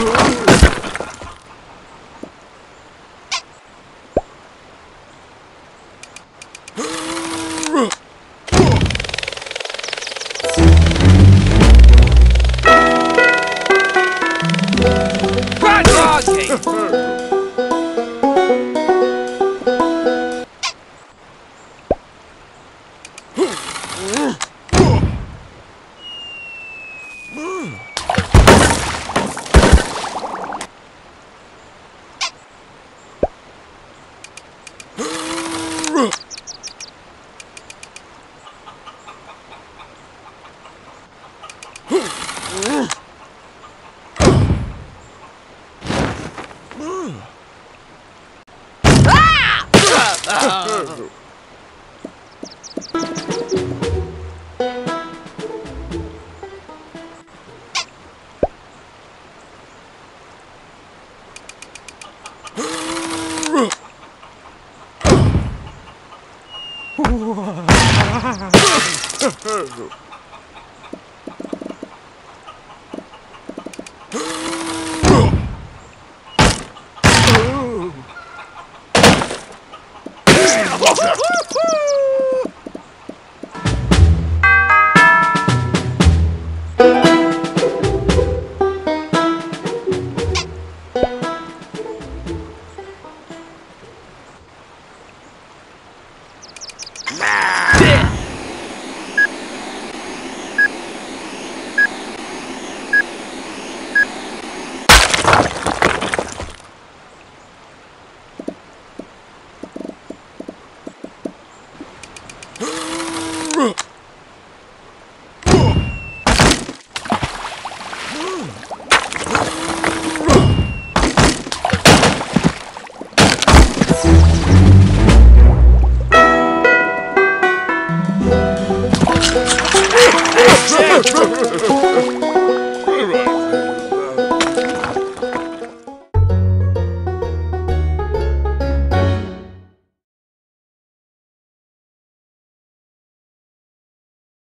Ooh. Whoa. Nah! Jack.